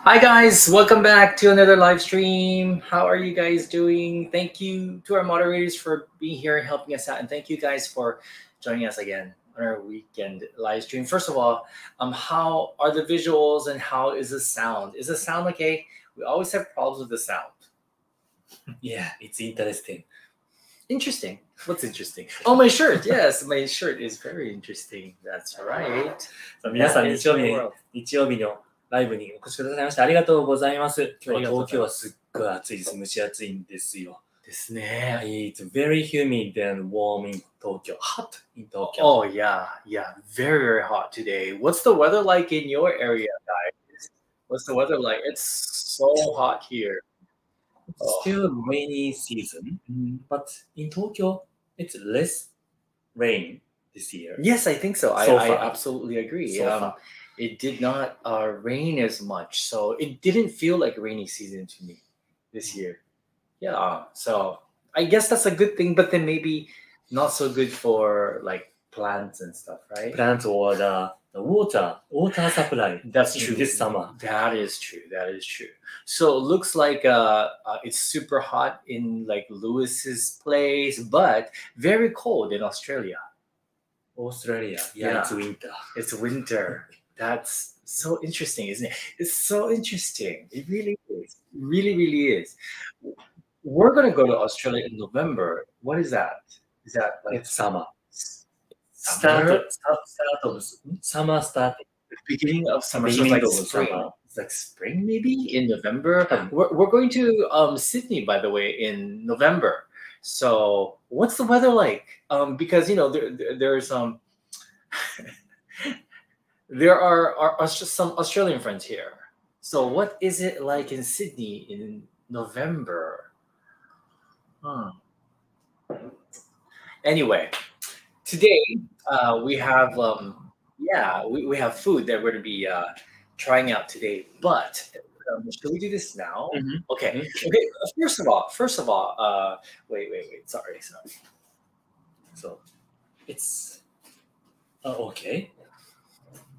Hi guys, welcome back to another live stream. How are you guys doing? Thank you to our moderators for being here and helping us out, and thank you guys for joining us again on our weekend live stream. First of all, um, how are the visuals and how is the sound? Is the sound okay? We always have problems with the sound. Yeah, it's interesting. Interesting. What's interesting? Oh, my shirt. Yes, my shirt is very interesting. That's right. さあ皆さん That is 日曜日 the に world. 日曜日の ライブにお越しくださいましてありがとうございます。今日は東京はすっごい暑いです。蒸し暑いんですよ。ですね。It's very humid and warm in Tokyo. Hot in Tokyo. Oh yeah, yeah, very very hot today. What's the weather like in your area, guys? What's the weather like? It's so hot here. It's still rainy season, but in Tokyo it's less rain this year. Yes, I think so. I, So I far. absolutely agree. So um. It did not uh, rain as much, so it didn't feel like rainy season to me this year. Yeah, so I guess that's a good thing, but then maybe not so good for like plants and stuff, right? Plants or the, the water, water supply That's true. this summer. That is true. That is true. So it looks like uh, uh, it's super hot in like Lewis's place, but very cold in Australia. Australia, yeah, Yeah. it's winter. It's winter. That's so interesting, isn't it? It's so interesting. It really is. Really, really is. We're gonna go to Australia in November. What is that? Is that like It's summer. summer? Start, start, start of summer starting. the beginning of summer? So it's like of spring. summer. It's like spring, maybe in November. Um, We're, we're going to um, Sydney, by the way, in November. So, what's the weather like? Um, because you know there, there- there's um there are, some Australian friends here. So, what is it like in Sydney in November? Hmm. Anyway, today uh, we have um, yeah we, we have food that we're going to be uh, trying out today. But um, should we do this now? Mhm. Okay. Mhm. Okay. First of all, first of all, uh, wait, wait, wait. Sorry, sorry. So it's uh, okay.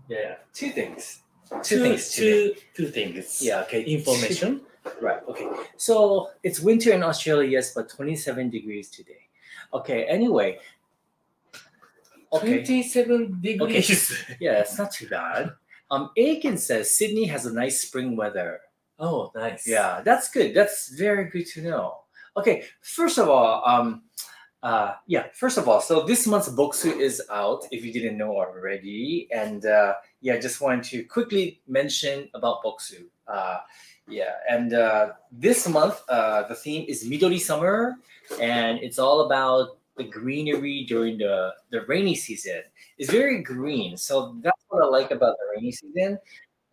Yeah, two things. Two, Two, things. two, two things. Yeah. Okay. Information. Right. Okay. So it's winter in Australia, yes, but 27 degrees today. Okay. Anyway. Okay. 27 degrees. Yeah, it's not too bad. Um, Aiken says Sydney has a nice spring weather. Oh, nice. Yeah, that's good. That's very good to know. Okay, first of all, um, uh, yeah, first of all, so this month's Bokksu is out, if you didn't know already. And uh, yeah, I just wanted to quickly mention about Bokksu. Uh, yeah, and uh, this month, uh, the theme is Midori Summer, and it's all about the greenery during the, the rainy season. It's very green, so that's what I like about the rainy season.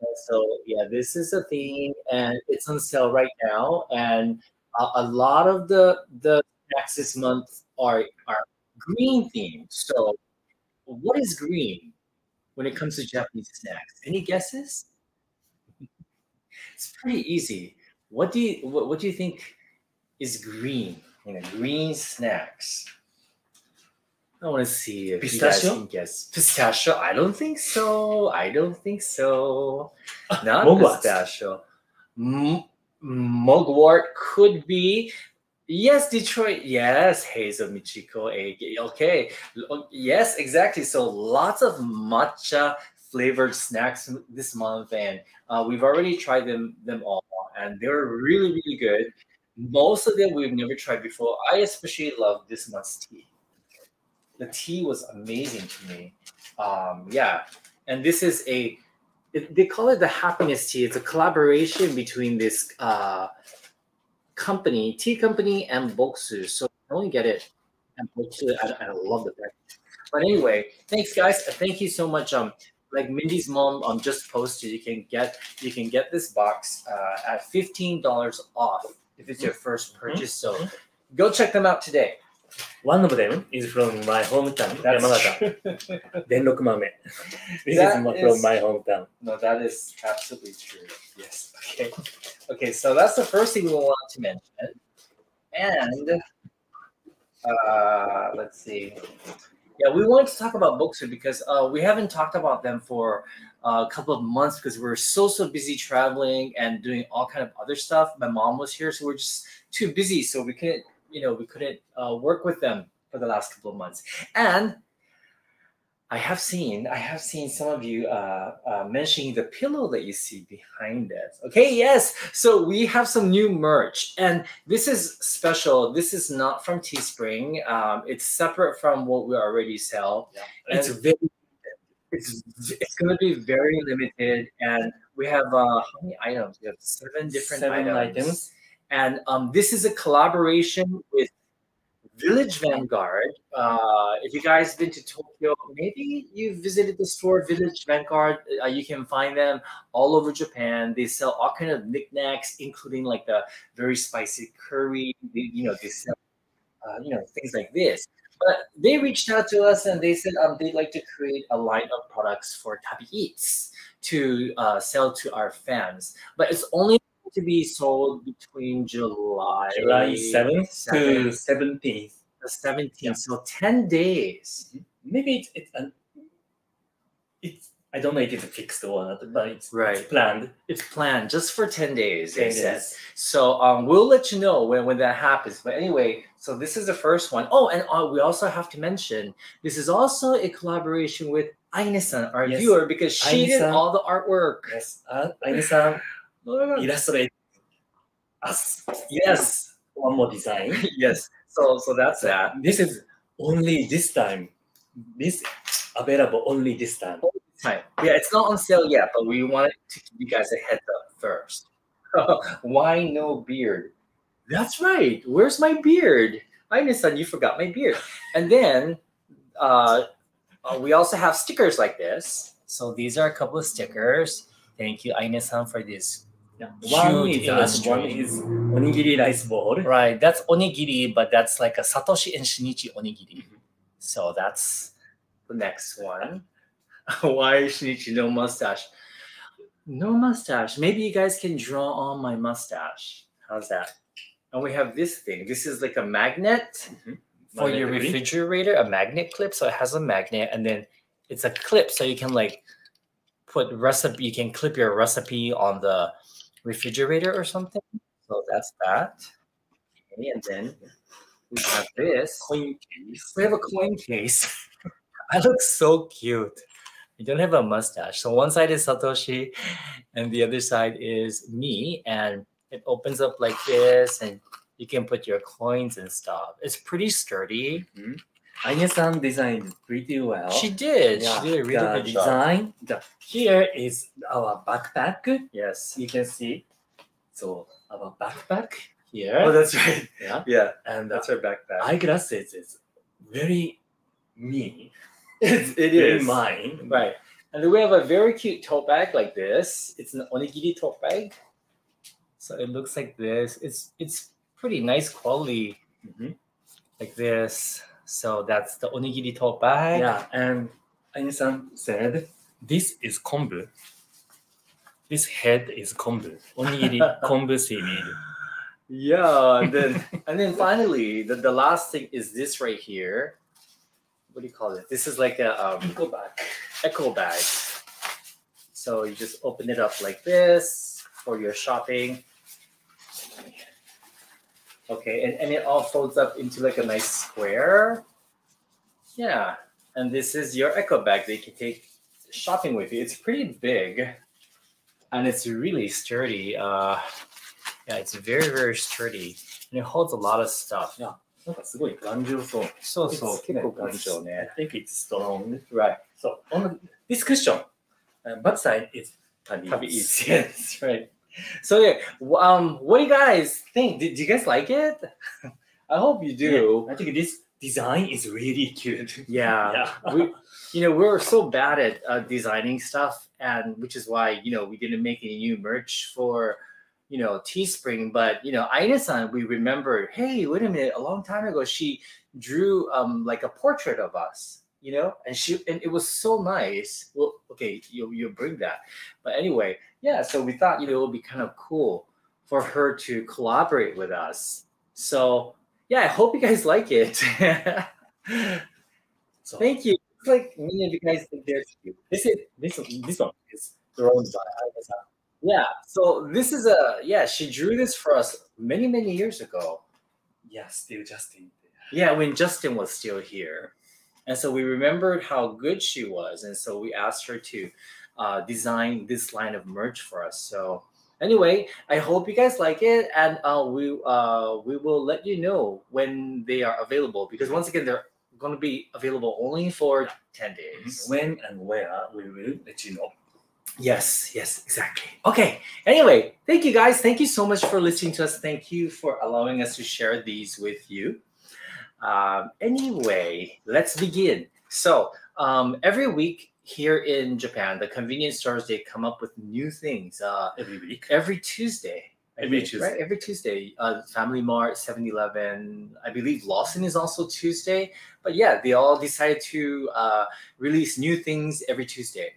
And so yeah, this is a theme, and it's on sale right now. And a, a lot of the the snacks this month are are green themed. So, what is green when it comes to Japanese snacks? Any guesses? It's pretty easy. What do you what, what do you think is green? You know, green snacks. I want to see if you guys Pistachio? can guess. Pistachio? I don't think so. I don't think so. Not pistachio. M- mugwort could be. Yes, Detroit. Yes, Hazel Michiko. Okay. Yes, exactly. So lots of matcha flavored snacks this month, and uh, we've already tried them them all, and they're really really good. Most of them we've never tried before. I especially love this month's tea. The tea was amazing to me. Um, yeah, and this is a it, they call it the happiness tea. It's a collaboration between this uh, company, tea company, and Bokksu. So I only get it at Bokksu. I, I love the package. But anyway, thanks guys. Thank you so much. Um, like Mindy's mom um just posted, you can get you can get this box uh, at fifteen dollars off if it's your first purchase. So go check them out today. One of them is from my hometown, That's Yamagata. Denroku Mame. This that is, from my hometown. No, that is absolutely true. Yes. Okay. Okay, so that's the first thing we want to mention. And uh, let's see. Yeah, we wanted to talk about Bokksu because uh, we haven't talked about them for uh, a couple of months because we are so so busy traveling and doing all kind of other stuff. My mom was here, so we we're just too busy, so we couldn't you know we couldn't uh, work with them for the last couple of months. And I have seen, I have seen some of you uh, uh, mentioning the pillow that you see behind it. Okay, yes. So we have some new merch, and this is special. This is not from Teespring. Um, it's separate from what we already sell. Yeah. It's very, it's it's going to be very limited, and we have uh, how many items? We have seven different Seven items. items. And um, this is a collaboration with Village Vanguard. Uh, if you guys have been to Tokyo, maybe you visited the store Village Vanguard. Uh, you can find them all over Japan. They sell all kind of knickknacks, including like the very spicy curry. They, you know, they sell uh, you know things like this. But they reached out to us and they said um, they'd like to create a line of products for Tabi Eats to uh, sell to our fans. But it's only to be sold between July July 7th to 17th. the 17th. Yeah. So 10 days. Maybe it's it's an it's I don't know if it's fixed or not, but it's, Right. it's planned. It's planned just for 10 days, they 10 said. days. So um, we'll let you know when, when that happens. But anyway, so this is the first one. Oh, and uh, we also have to mention this is also a collaboration with Aine-san, our Yes. viewer, because she did Aine-san. all the artwork. Yes. Uh, Aine-san illustrate us Yes, one more design. yes. So so that's that. This is only this time. This available only this time. Time. Yeah, it's not on sale yet, but we wanted to give you guys a heads up first. Why no beard? That's right. Where's my beard? Aine-san, you forgot my beard. And then uh, uh, we also have stickers like this. So these are a couple of stickers. Thank you, Aine-san, for this. Yeah. One Huge is one illustration. is onigiri rice ball. Right, that's onigiri, but that's like a Satoshi and Shinichi onigiri. Mm-hmm. So that's the next one. Why Shinichi no mustache? No mustache. Maybe you guys can draw on my mustache. How's that? And we have this thing. This is like a magnet mm-hmm. for your refrigerator, a magnet clip. So it has a magnet, and then it's a clip, so you can like put recipe. You can clip your recipe on the refrigerator or something. So that's that. Okay, and then we have this. Coin case. We have a coin case. I look so cute. I don't have a mustache. So one side is Satoshi, and the other side is me. And it opens up like this, and you can put your coins and stuff. It's pretty sturdy. Mm-hmm. Anya-san designed pretty well. She did. Yeah, She did a really the good job. design. The, here is our backpack. Yes. You can see. So our backpack here. Oh, that's right. yeah. Yeah, And that's her backpack. eyeglasses is very me. It's, it Very is. mine. Right. And then we have a very cute tote bag like this. It's an onigiri tote bag. So it looks like this. It's it's pretty nice quality Mhm. like this. So that's the onigiri tote bag. Yeah, and Anya-san said, this is kombu. This head is kombu. Onigiri kombu seaweed. Yeah. And then and then finally the, the last thing is this right here. What do you call it? This is like a um, Go back. eco bag. So you just open it up like this for your shopping. Okay, and, and it all folds up into like a nice square. Yeah, and this is your eco bag that you can take shopping with you. It's pretty big and it's really sturdy. Uh, yeah, it's very, very sturdy and it holds a lot of stuff. Yeah. なんかすごい頑丈そう。そうそう、結構頑丈ね。I think it's strong. Right. So, on the, this question, uh, side is tabby. Is, yes, right. So yeah, um, what do you guys think? Did, do you guys like it? I hope you do. I think this design is really cute. Yeah. Yeah. we, you know, we're so bad at uh, designing stuff, and which is why you know we didn't make any new merch for you know Teespring. But you know, Aina-san, we remember. Hey, wait a minute! A long time ago, she drew um like a portrait of us. You know, and she and it was so nice. Well, okay, you you bring that, but anyway, yeah. So we thought you know it would be kind of cool for her to collaborate with us. So yeah, I hope you guys like it. So Thank you. It's like many of you guys. This is this this one is drawn by Aida-san. Yeah. So this is a yeah. She drew this for us many many years ago. Yeah, still Justin. Yeah, when Justin was still here, and so we remembered how good she was, and so we asked her to uh, design this line of merch for us. So anyway, I hope you guys like it, and uh, we uh, we will let you know when they are available because once again they're going to be available only for ten days. When and where we will let you know. Yes, yes, exactly. Okay. Anyway, thank you guys. Thank you so much for listening to us. Thank you for allowing us to share these with you. Um, anyway, let's begin. So, um, every week here in Japan, the convenience stores they come up with new things. Uh, Every week. every Tuesday. I Every think, Tuesday. Right? Every Tuesday. Uh, Family Mart, 7 Eleven. I believe Lawson is also Tuesday. But yeah, they all decided to uh, release new things every Tuesday.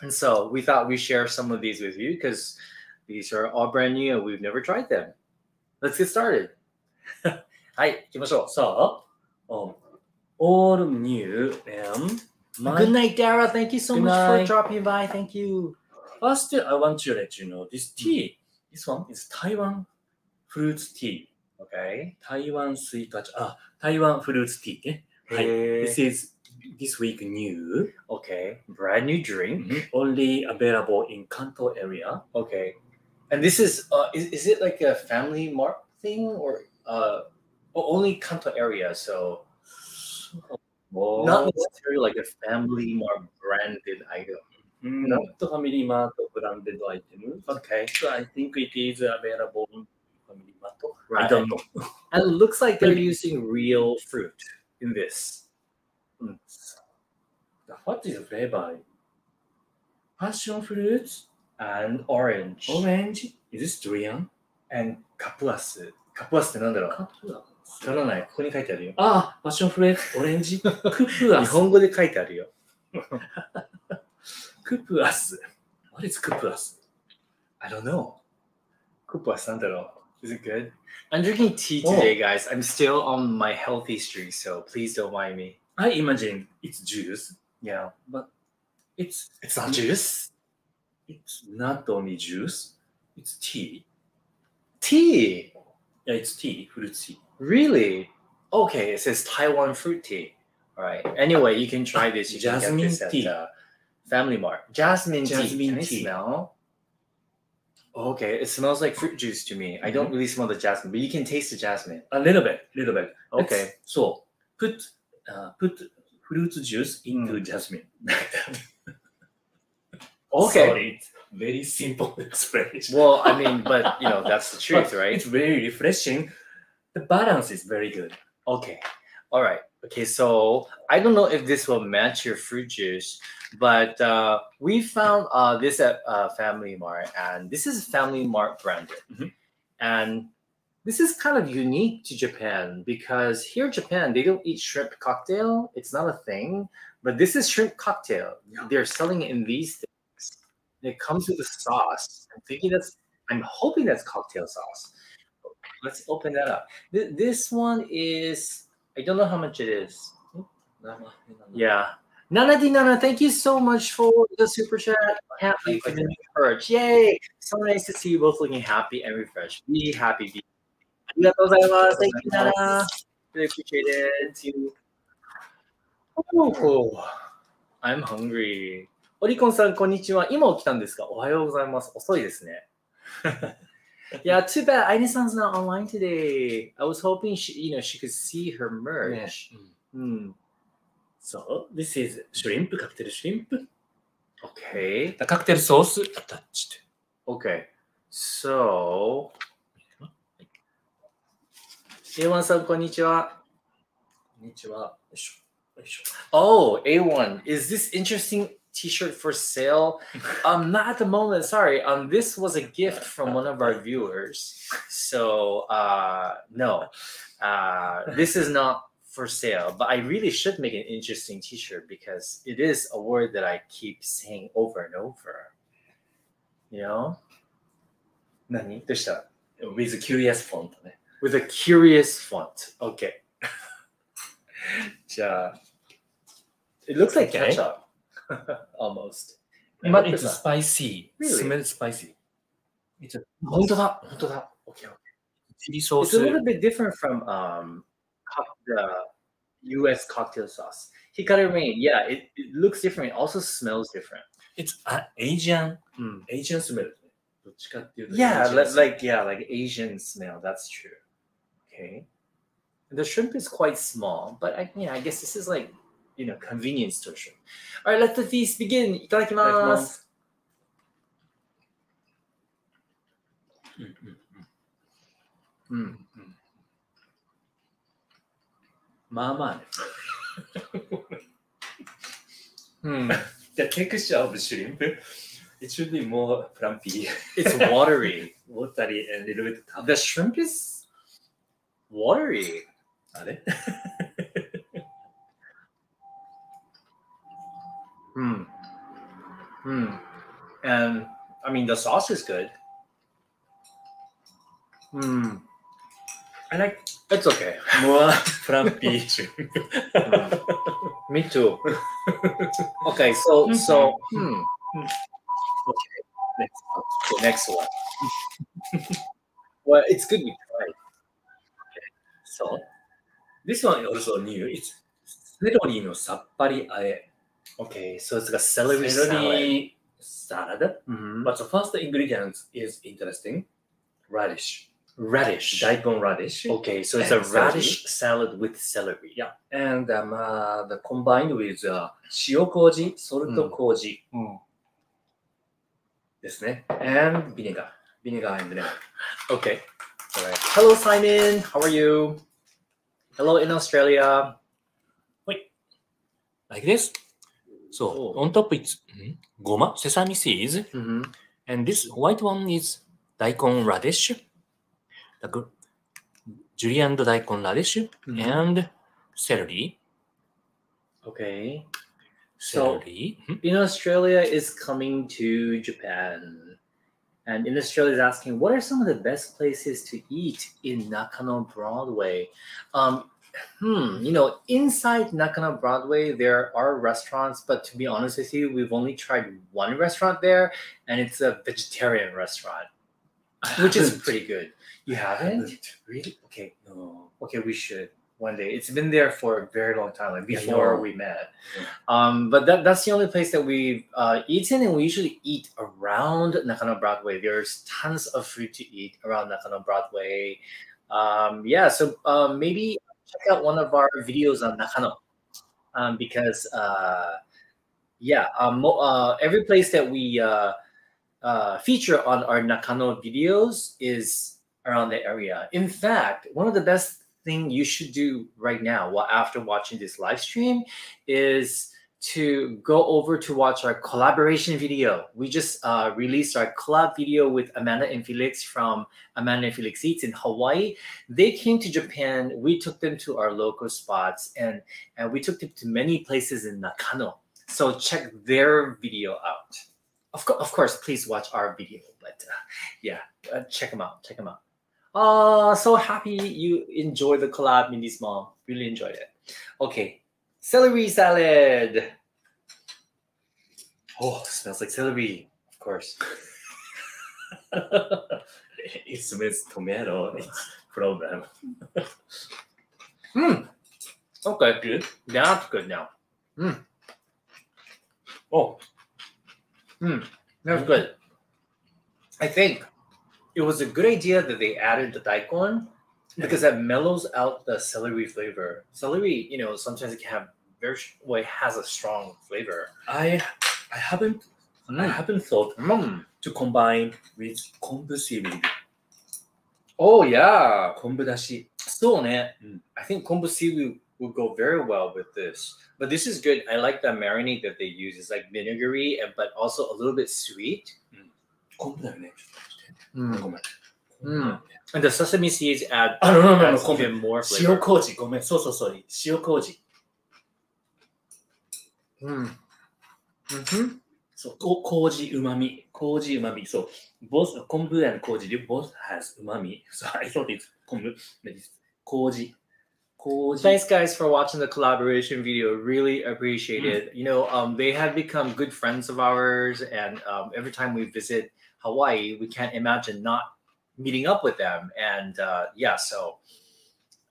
And so we thought we'd share some of these with you because these are all brand new and we've never tried them. Let's get started. はい、行きましょう。さあ、um, all new and Good night, Dara. Thank you so much for dropping by. Thank you. First, I want to let you know this tea. This one is Taiwan fruit tea. Okay. Taiwan sweet. Ah, Taiwan fruit tea. Eh? this is this week new. Okay. Brand new drink. Mm -hmm. Only available in Kanto area. Okay. And this is uh, is, is it like a Family Mart thing or uh oh, only Kanto area, so Whoa. not necessarily like a Family Mart branded item. Mm, not Family Mart branded item. Okay. So I think it is available Family Mart. Right. I don't know. and it looks like they're using real fruit in this. Mm. What is a flavor? Passion fruit and orange. Orange. Is this durian? And kapuas. Kapuas ってなんだろうカプラスわからない。ここに書いてあるよ。あ、パッションフルーツ、オレンジ、クプア日ス。本語で書いてあるよ。クプアス。What is クプアス I don't know. クプアスなんだろう Is it good? I'm drinking tea today, guys. I'm still on my healthy streak, so please don't mind me. I imagine it's juice, Yeah. but it's It's not juice. it's not only juice, it's tea. Tea. Yeah, it's tea, fruit tea. Really? Okay, it says Taiwan fruit tea. All right. Anyway, you can try this. You can Jasmine get this at tea. uh, Family Mart. Jasmine, tea. Jasmine Can I tea. smell? Okay, it smells like fruit juice to me. I don't really smell the jasmine, but you can taste the jasmine. A little bit, little bit. Okay. Let's- So put uh, put fruit juice into Mm. jasmine. Okay. Sorry, it's very simple explanation. Well, I mean, but you know, that's the truth, But right? It's very refreshing. The balance is very good. Okay. All right. Okay. So I don't know if this will match your fruit juice, but uh, we found uh, this at uh, Family Mart, and this is Family Mart branded. Mhm. And this is kind of unique to Japan because here in Japan, they don't eat shrimp cocktail. It's not a thing, but this is shrimp cocktail. They're selling it in these things. It comes with a sauce. I'm thinking that's, I'm hoping that's cocktail sauce. Let's open that up. Th- this one is I don't know how much it is. Yeah. Nana Di Nana, thank you so much for the super chat. Happy for the new perch. Yay! So nice to see you both looking happy and refreshed. Be happy. Be happy. Thank you, Nana. Really appreciate it. too. Oh, I'm hungry. オリコンさん、こんにちは。今起きたんですかおはようございます。遅いですね。 yeah, too bad. Aine-san's not online today. I was hoping she, you know, she could see her merch. Hmm. So this is shrimp, cocktail shrimp. Okay. The cocktail sauce attached. Okay. So, A1 さん、こんにちは。こんにちは。よいしょ。よいしょ。 Oh, A1, is this interesting t-shirt for sale? um, not at the moment. Sorry. Um, this was a gift from one of our viewers. So, uh, no, uh, this is not for sale. But I really should make an interesting t-shirt because it is a word that I keep saying over and over. You know? 何どうした With curious font ね。 with a curious font. Okay. じゃあ、 It looks like Okay. ketchup, almost. But it's 100%. spicy. Really? Smells spicy. It's a 本当だ、本当だ。Okay, okay. chili sauce. It's a little bit different from um, co- the U.S. cocktail sauce. Hikari rain, yeah, it, it looks different. It also smells different. It's an Asian, Mm. Asian smell. どっちかっていうと Yeah, Asian li- smell. like yeah, like Asian smell. That's true. Okay, the shrimp is quite small, but I, yeah, I guess this is like you know convenience store shrimp. All right, let the feast begin. いただきます。うんうんうんうん。まあまあね。Hmm. The texture of shrimp, it should be more plumpy, It's watery. watery, and a little bit tough. The shrimp is watery. あれ Hmm. Hmm. And I mean, the sauce is good. Hmm. I like. It's okay. More from mm. Me too. okay. So mm-hmm. so. Hmm. Okay. Next one. So next one. well, it's good we tried. Okay. So this one is also new. It's celery no sappari ae. Okay, so it's like a celery, Celery salad. salad. Mhm. But the first ingredient is interesting. Radish. Radish. Daikon radish. Okay, so it's a And celery. radish salad with celery. Yeah. And um, uh, the combined with uh, 塩麹、ソルト麹 Mm. ですね。and vinegar. Vinegar and lemon. Okay. All right. Hello, Simon. How are you? Hello in Australia. Like this. So, Oh. on top it's mm, goma, sesame seeds. Mm-hmm. And this white one is daikon radish. Julienne daikon radish Mhm. and celery. Okay. So- Celery. Mhm. In Australia is coming to Japan. And in Australia is asking, what are some of the best places to eat in Nakano Broadway? Um, hmm, you know, inside Nakano Broadway, there are restaurants, but to be honest with you, we've only tried one restaurant there, and it's a vegetarian restaurant, which is pretty good. You haven't? Really? Okay. No. Okay, we should one day. It's been there for a very long time, like before know. we met. Yeah. Um, but that, that's the only place that we've uh, eaten, and we usually eat around Nakano Broadway. There's tons of food to eat around Nakano Broadway. Um, yeah, so um, maybe check out one of our videos on Nakano um, because uh, yeah, um, uh, every place that we uh, uh, feature on our Nakano videos is around the area. In fact, one of the best thing you should do right now, while after watching this live stream, is to go over to watch our collaboration video. We just uh, released our collab video with Amanda and Felix from Amanda and Felix Eats in Hawaii. They came to Japan. We took them to our local spots, and and we took them to many places in Nakano. So check their video out. Of, co- of course, please watch our video. But uh, yeah, uh, check them out. Check them out. Oh, so happy you enjoyed the collab, Mindy's mom. Really enjoyed it. Okay, celery salad. Oh, smells like celery, of course. it smells tomato. It's problem. Hmm. Okay, Good. that's good now. Hmm. Oh, Hmm. That's good. I think it was a good idea that they added the daikon because that mellows out the celery flavor. Celery, you know, sometimes it can have very well, it has a strong flavor. I I haven't I Mm. haven't thought Mm. to combine with kombu seaweed. Oh yeah. Kombu dashi. So ne, Mm. I think kombu seaweed would go very well with this. But this is good. I like the marinade that they use. It's like vinegary, and but also a little bit sweet. 昆布だよね。ちょっと待ってごめん。 うん And the sesame seeds add, あ、no, no, no, no, adds 昆布 even more 塩 flavor. 麹、ごめん。そうそうそう。塩麹。 Mm. hmm そう、こ麹、うまみ。麹、うまみ。そう。both 昆布 and 麹 both has うまみ。So I thought it's 昆布。but it's 麹。 麹 Thanks, guys, for watching the collaboration video. Really appreciate Mm. it. You know, um, they have become good friends of ours, and um, every time we visit Hawaii, we can't imagine not meeting up with them. And uh, yeah, so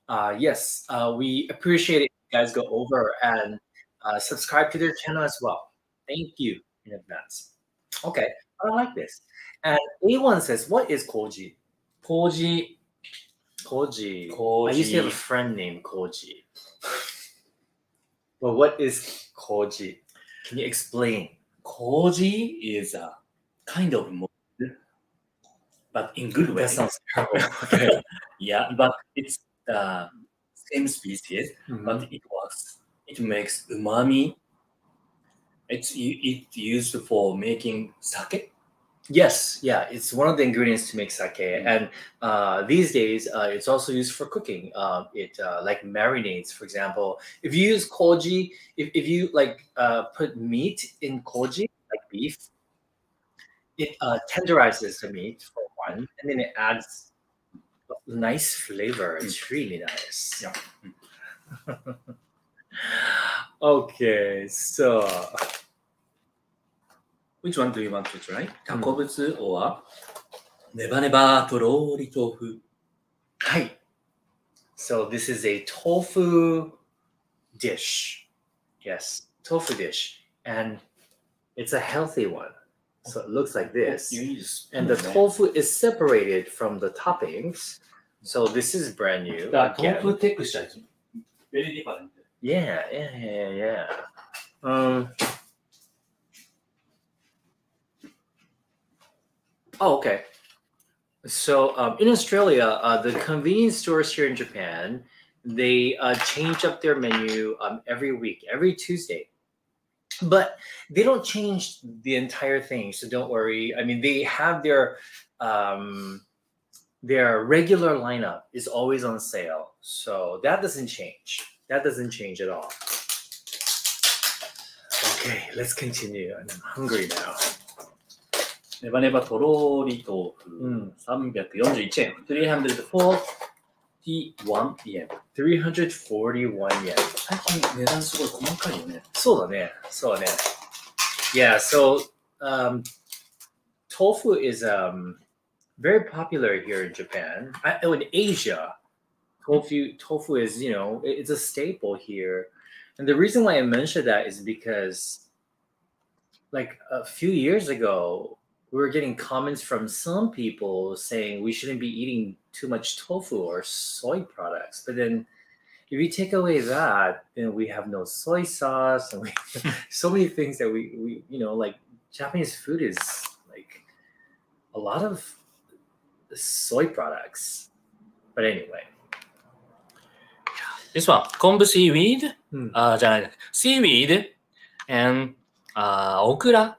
uh, yes, uh, we appreciate it. You guys go over and uh, subscribe to their channel as well. Thank you in advance. Okay, I like this. And A1 says, "What is koji?" 麹 Koji. I Koji. used to have a friend named Koji. but what is Koji? Can you explain? Koji is a kind of but in good way. That sounds terrible. yeah, but it's the same species, Mhm. but it works. It makes umami. It's it used for making sake. Yes, yeah, it's one of the ingredients to make sake, Mm. and uh, these days uh, it's also used for cooking. Uh, it uh, like marinades, for example. If you use koji, if, if you like uh, put meat in koji, like beef, it uh, tenderizes the meat for one, mm-hmm. and then it adds nice flavor. It's mm. really nice. Yeah. Mm. okay, so which one do you want to try? Takobutsu mm. or neba neba torori tofu? Hi. So this is a tofu dish. Yes, tofu dish, and it's a healthy one. So it looks like this. You And the tofu is separated from the toppings. So this is brand new. The again. tofu texture very different. Yeah, yeah, yeah, yeah. Um. Oh, okay. So um, in Australia, uh, the convenience stores here in Japan, they uh, change up their menu um, every week, every Tuesday But they don't change the entire thing, so don't worry. I mean, they have their um, their regular lineup is always on sale, so that doesn't change. That doesn't change at all. Okay, let's continue. I'm hungry now. ネバネバとろーり豆腐、うん341円。 341円。 341 yen. 最近値段すごい細かいよね。そうだね。そうだね。Yeah, so um, tofu is um, very popular here in Japan. I, oh, in Asia, tofu tofu is you know it- it's a staple here, and the reason why I mention that is because, like a few years ago, we were getting comments from some people saying we shouldn't be eating too much tofu or soy products, but then if you take away that, then we have no soy sauce and we so many things that we, we you know like Japanese food is like a lot of soy products. But anyway. This one, 昆布 seaweed? うんあ、じゃない。seaweed and あ、オクラ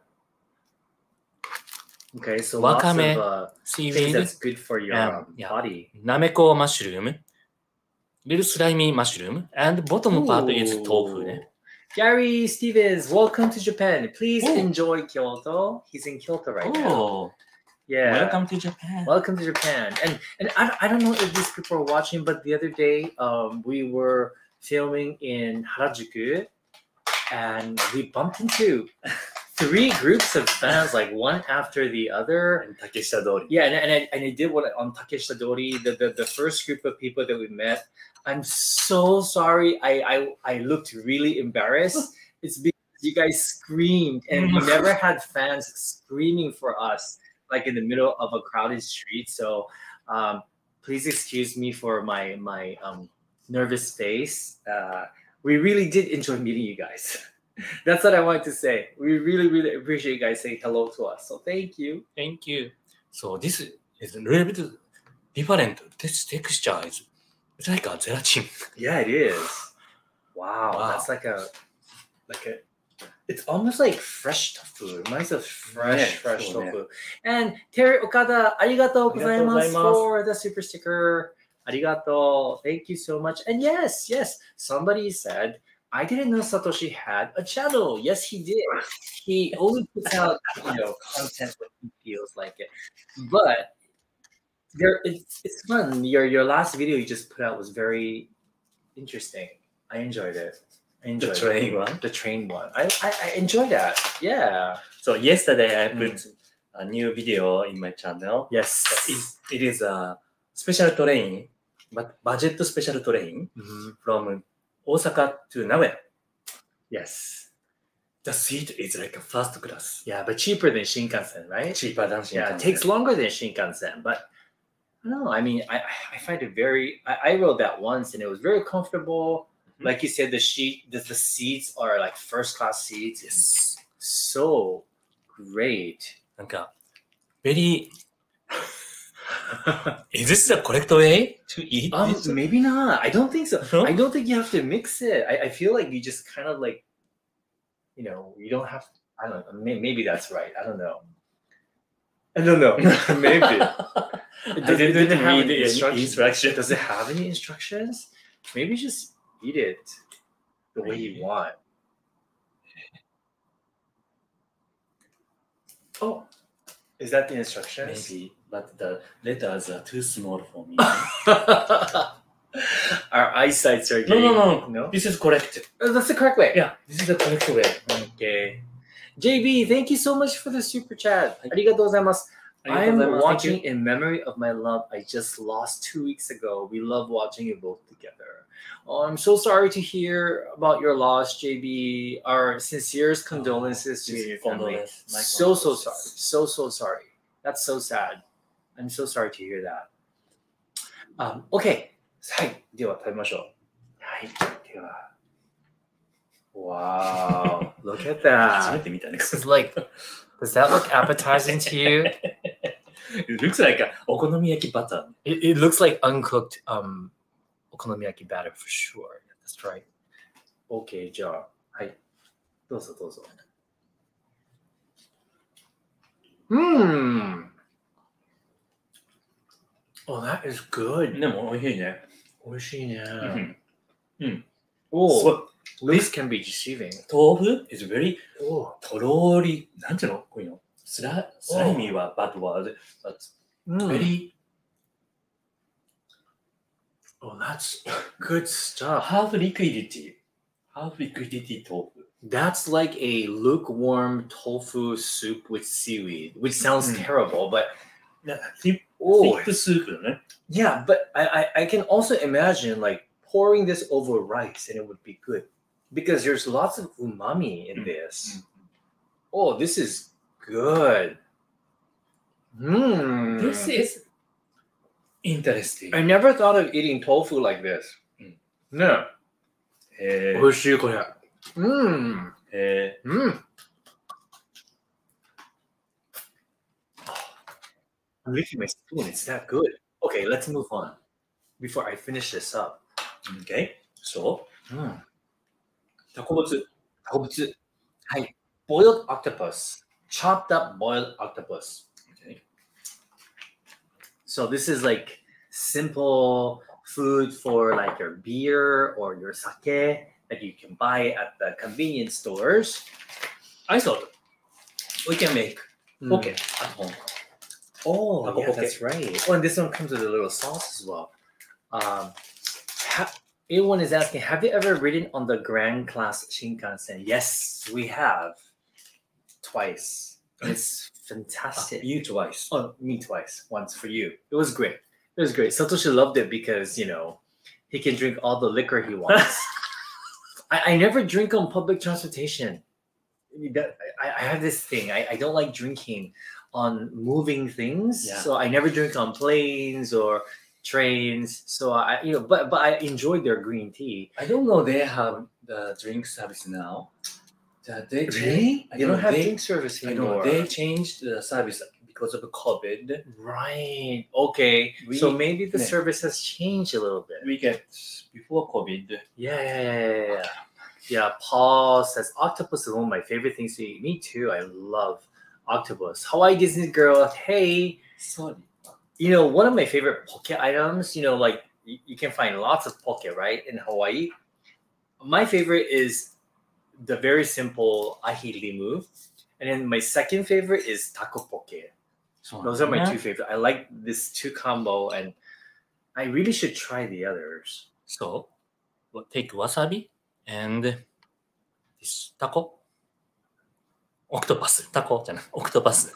Okay, so lots of Wakame. uh, things seaweed, that's good for your Yeah, um, yeah. body. なめこマッシュルーム little slimy mushroom and bottom part is tofu ね。 Gary Stevens, welcome to Japan. Please Oh. enjoy Kyoto. He's in Kyoto right now. Oh, Yeah. welcome to Japan. Welcome to Japan. And and I, I don't know if these people are watching, but the other day um, we were filming in Harajuku and we bumped into three groups of fans, like one after the other. And Takeshita Yeah, and, and, I, and I did what um, on Takeshita Dori, the, the, the first group of people that we met. I'm so sorry. I, I, I looked really embarrassed. It's because you guys screamed, and we mm-hmm. never had fans screaming for us like in the middle of a crowded street. So um, please excuse me for my my um, nervous face. Uh, we really did enjoy meeting you guys. That's what I wanted to say. We really, really appreciate you guys saying hello to us. So thank you. Thank you. So this is a little bit different. This texture is it's like a gelatin. Yeah, it is. Wow, Wow. that's like a like a it's almost like fresh tofu. It reminds of fresh, fresh oh, yeah. tofu. And Terry Okada, arigato Arigatou gozaimasu. for the super sticker. Arigato. Thank you so much. And yes, yes, somebody said, I didn't know Satoshi had a channel. Yes, he did. He only puts out, you know, content when he feels like it. But there it's it's fun. Your your last video you just put out was very interesting. I enjoyed it. I The enjoyed train it. one. The train one. I, I, I enjoy that. Yeah. So yesterday I Mm. put a new video in my channel. Yes. It's- It is a special train, but budget special train Mhm. from Osaka to Nagoya. Yes. The seat is like a first class, Yeah, but cheaper than Shinkansen, right? cheaper than Shinkansen. Yeah, it takes longer than Shinkansen, but I don't know. I mean, I I find it very. I, I rode that once, and it was very comfortable. Mhm. Like you said, the sheet, the, the seats are like first class seats. Yes. So great. なんか、very Is this the correct way to eat? Um, maybe not. I don't think so. No? I don't think you have to mix it. I, I feel like you just kind of like, you know, you don't have. I don't know. Maybe, that's right. I don't know. I don't know. maybe. I Does it- didn't it have any the instructions? instructions. Does it have any instructions? Maybe just eat it the way you want. Oh, is that the instructions? Maybe, but the letters are uh, too small for me. Our eyesights are no, getting. no, no, No? This is correct. Oh, That's the correct way. Yeah, this is the correct way. Okay. JB, thank you so much for the super chat. Arigatou gozaimasu. I'm watching in memory of my love I just lost two weeks ago. We love watching you both together. Oh, I'm so sorry to hear about your loss, JB. Our sincerest oh, condolences to your family. Condolence. My So, so condolences. sorry. So, so sorry. That's so sad. I'm so sorry to hear that. Um, okay. はい。では食べましょう。はい。では。Wow. Look at 初め that. て見たね。 This is like, does that look appetizing to you? It looks like a お好み焼きバタ It, it looks like uncooked um okonomiyaki batter for sure. That's right. Okay, じゃあ、はい。どうぞどうぞ。Mmm. Oh, that is good. でも美味しいね。美味しいね。うん。うん、すごい Oh, this can be deceiving. Tofu is very Oh. とろーり、なんていうのこういうのスラスライミーは bad word, but Mm. very Oh, that's good stuff. half liquidity. half liquidity tofu. That's like a lukewarm tofu soup with seaweed, which sounds Mm. terrible, but ィッ oh プスープだね。 yeah, but I, I I can also imagine like pouring this over rice and it would be good because there's lots of umami in Mm. this. Oh, this is good. Hmm. This is interesting. I never thought of eating tofu like this. Mm. No. えー美味しいこれ。Mm. え Mm. I'm lifting my spoon. It's that good. Okay, let's move on before I finish this up. Okay, so, mm. takobutsu, takobutsu, hi, boiled octopus, chopped up boiled octopus. Okay, so this is like simple food for like your beer or your sake that you can buy at the convenience stores. I thought we can make okay mm. at home. Oh, Taco yeah, poke. that's right. Oh, and this one comes with a little sauce as well. Um, ha- A1 is asking, have you ever ridden on the Grand Class Shinkansen? Yes, we have. Twice. It's fantastic. You twice. Oh, me twice. Once for you. It was great. It was great. Satoshi loved it because, you know, he can drink all the liquor he wants. I, I never drink on public transportation. That- I, I have this thing. I, I don't like drinking on moving things. Yeah. So I never drink on planes or trains. So I, you know, but but I enjoyed their green tea. I don't know they have the drink service now. That they Really? I They don't know have they- drink service I know anymore. they changed the service because of COVID. Right. Okay. We- so maybe the yeah. service has changed a little bit. We get before COVID. Yeah, yeah, yeah, yeah, yeah. Yeah, Paul says octopus is one of my favorite things to eat. Me too. I love octopus. Hawaii Disney girl. Hey, Sorry. you know one of my favorite poke items. You know, like you, you can find lots of poke right in Hawaii. My favorite is the very simple ahi limu, and then my second favorite is taco poke. Those are my two favorite. I like this two combo, and I really should try the others. So, Well, take wasabi and this taco octopus, taco, octopus.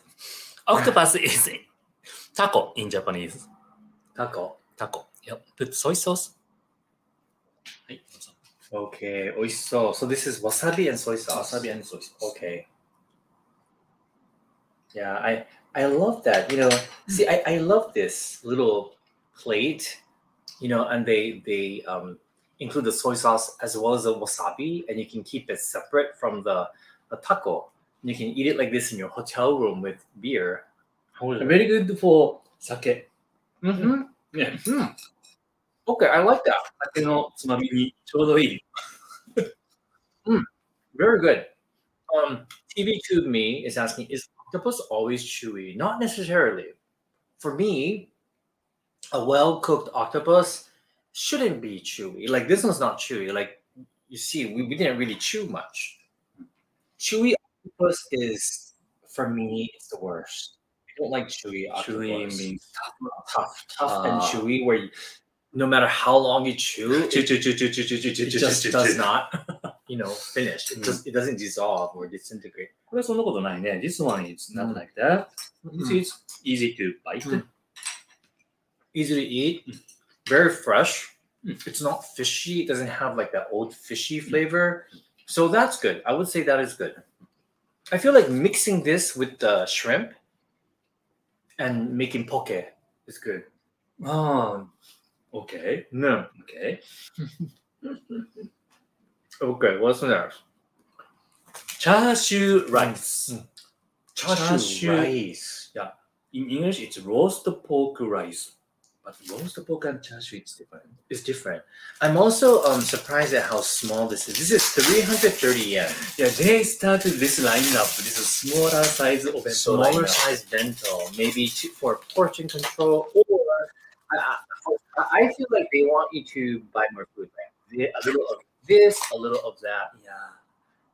Octopus is taco in Japanese. Taco, taco. Yep. Put soy sauce. Okay, oiso. So this is wasabi and soy sauce. Wasabi and soy sauce. Okay. Yeah, I I love that. You know, see, I, I love this little plate. You know, and they they um, include the soy sauce as well as the wasabi, and you can keep it separate from the, the taco You can eat it like this in your hotel room with beer. Very good for sake. Mm-hmm. Yeah. Okay, I like that. 酒のつまみにちょうどいい。 Very good. Um, TV Tube Me is asking, is octopus always chewy? Not necessarily. For me, a well cooked octopus shouldn't be chewy. Like this one's not chewy. Like you see, we, we didn't really chew much. Chewy octopus is, for me, it's the worst. I don't like chewy octopus. Chewy means tough, tough and Ah. chewy, where you, no matter how long you chew, Chew, it, chew, chew, chew, chew, chew, chew, chew, it chew, just chew, does chew. not, you know, finish. It Mm. just it doesn't dissolve or disintegrate. これはそんなことないね。This one is not like that. This Mm. is easy to bite. Mm. Easy to eat, very fresh. Mm. It's not fishy. It doesn't have like that old fishy flavor. So that's good. I would say that is good. I feel like mixing this with the shrimp and making poke is good. Oh, okay. No, okay. okay, what's next? Chashu rice. Hmm. Chashu, rice. Yeah. In English, it's roast pork rice. But roast pork and char siu is different. It's different. I'm also um surprised at how small this is. This is 330 yen. Yeah, they started this lineup, this is a smaller size of Smaller size bento, maybe to, for portion control, or I, I- I feel like they want you to buy more food. Right? A little of this, a little of that. Yeah,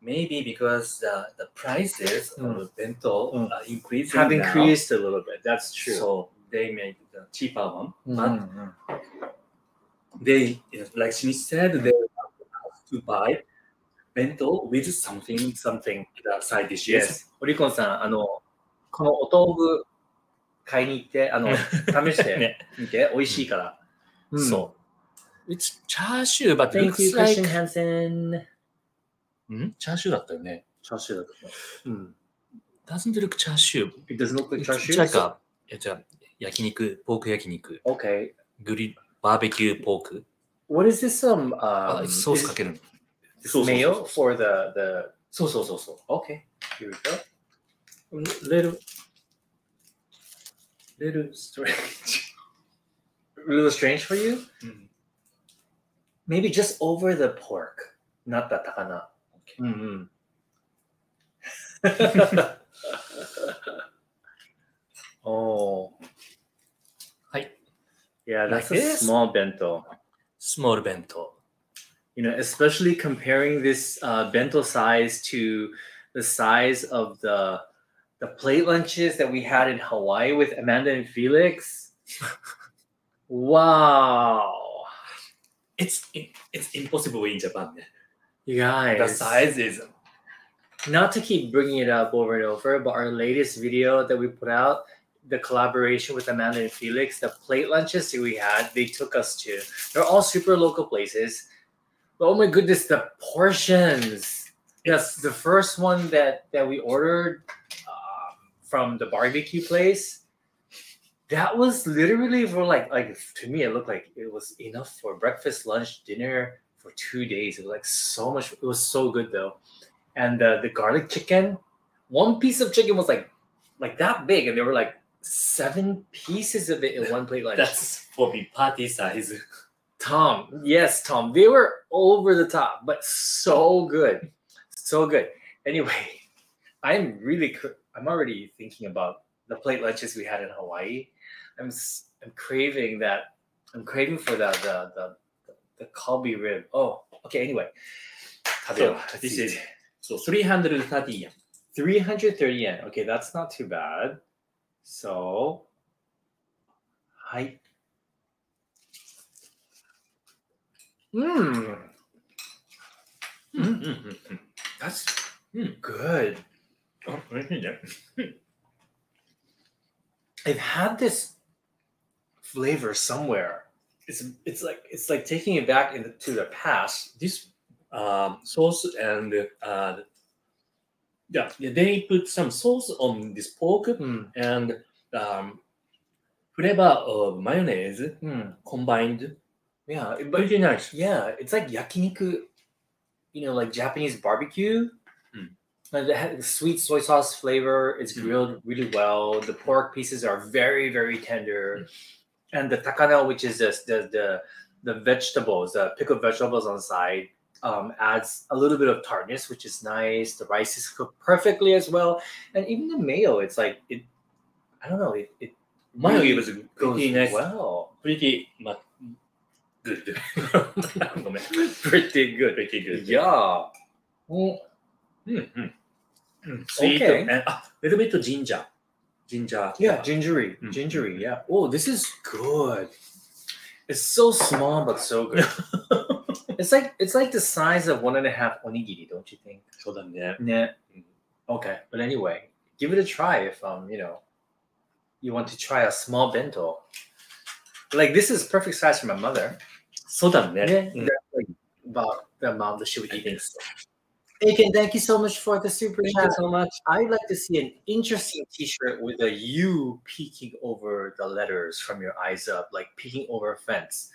maybe because the, the prices Mm. of bento Mm. increasing Have now, increased a little bit. That's true. So they make the cheaper one. But Mhm. they, like she said, they have to buy bento with something, something, the side dishes. Yes. オリコンさん、あの、このお豆腐買いに行って、あの、試してねみて、美味しいから。うんそう。It's チャーシュー but Thank looks you, like... Christian Hansen. んチャーシューだったよね。チャーシューだと思う。うん。doesn't look チャーシュー。It doesn't look like チャーシューなんか、いやじゃあ焼肉、ポーク焼肉、 Okay. グリバーベキューポーク。 What is this um あ um ソース is かけるの。 this mayo for the the そうそうそうそう。 Okay. Here we go. little, little strange. A little strange for you? うん。 Maybe just over the pork, not the takana. Mm-hmm. oh. はい。 Yeah, that's like a this. small bento. Small bento. You know, especially comparing this uh, bento size to the size of the the plate lunches that we had in Hawaii with Amanda and Felix. wow. It's it's impossible in Japan. You guys. The size is uh, not to keep bringing it up over and over, but our latest video that we put out the collaboration with Amanda and Felix, the plate lunches that we had, they took us to. They're all super local places. But oh my goodness, the portions. Yes, the first one that that we ordered um, from the barbecue place, that was literally for like like to me it looked like it was enough for breakfast, lunch, dinner for two days. It was like so much. It was so good though and the, the garlic chicken one piece of chicken was like like that big and they were like seven pieces of it in one plate lunch that's for me party size. tom yes tom they were over the top but so good so good anyway i'm really i'm already thinking about the plate lunches we had in hawaii i'm I'm craving that i'm craving for the the the, the kalbi rib oh okay anyway So, this is so 330 yen. 330 yen. Okay, that's not too bad. So, hi. Mmm. That's good. Oh, I've had this flavor somewhere. It's it's like it's like taking it back into the past. These um, sauce and uh, yeah, they put some sauce on this pork Mm, and um, flavor of mayonnaise mm. combined. Yeah, but Pretty nice. yeah, it's like yakiniku, you know, like Japanese barbecue. Mm. The, sweet soy sauce flavor is Mm. grilled really well. The pork pieces are very, very tender, and the takana, which is just the the the vegetables, the pickled vegetables on the side, um, adds a little bit of tartness, which is nice. The rice is cooked perfectly as well, and even the mayo, it's like it. I don't know. It, it mayo really goes pretty nice. Well, pretty much good. pretty good. Pretty good. Yeah. Mm-hmm. Sweet okay. and a uh, little bit of ginger. Ginger. Yeah, yeah. gingery. Mm. Gingery, yeah. Oh, this is good. It's so small but so good. It's like it's like the size of one and a half onigiri, don't you think? So then, yeah. Yeah. Mm-hmm. Okay, but anyway, give it a try if um you know you want to try a small bento. Like this is perfect size for my mother. So then, yeah. yeah. Like about the amount that she would eat. Aiken, thank you so much for the super thank chat. so much. I'd like to see an interesting T-shirt with a U peeking over the letters from your eyes up, like peeking over a fence.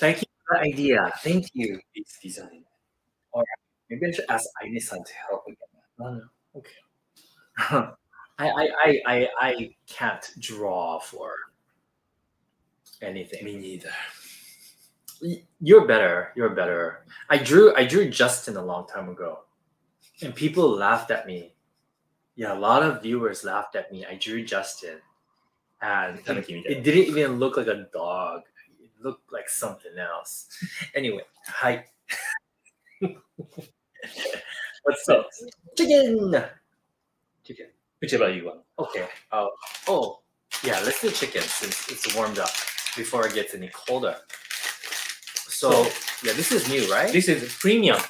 Thank you Good idea. Thank you. It's design. Alright, maybe I should ask Aine-san to help again. No, oh, Okay. I, I, I, I can't draw for anything. Me neither. You're better. You're better. I drew I drew Justin a long time ago, and people laughed at me. Yeah, a lot of viewers laughed at me. I drew Justin, and it didn't even look like a dog. It looked like something else. Anyway, hi. What's up? Chicken. Chicken. Whichever you want. Okay. Oh, oh, yeah. Let's do chicken since it's warmed up before it gets any colder. So, yeah, this is new, right? This is premium.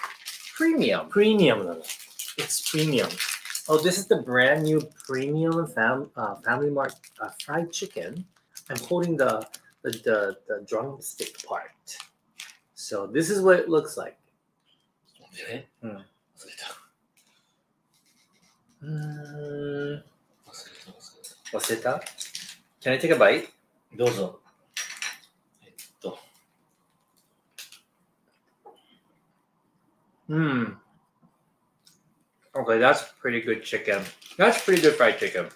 premium. Premium It's premium. Oh, this is the brand new premium fam, uh, Family Mart uh, fried chicken. I'm holding the, the the the drumstick part. So this is what it looks like. えうん忘れた。 Mm, 忘れた忘れ what's it? Can I take a bite? た。どうぞ。えっと、 Hmm. Okay, that's pretty good chicken. That's pretty good fried chicken.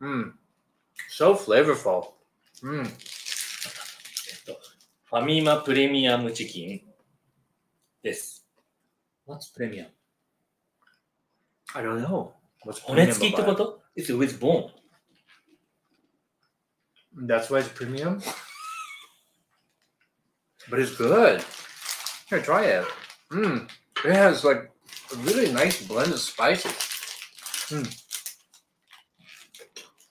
Hmm. So flavorful. Hmm. えっと、ファミマプレミアムチキンです。What's premium? I don't know. What's 骨 premium 付きって about こ it? と ?It's with bone. That's why it's premium. But it's good. Here, try it. Mmm. It has like a really nice blend of spices. Mm.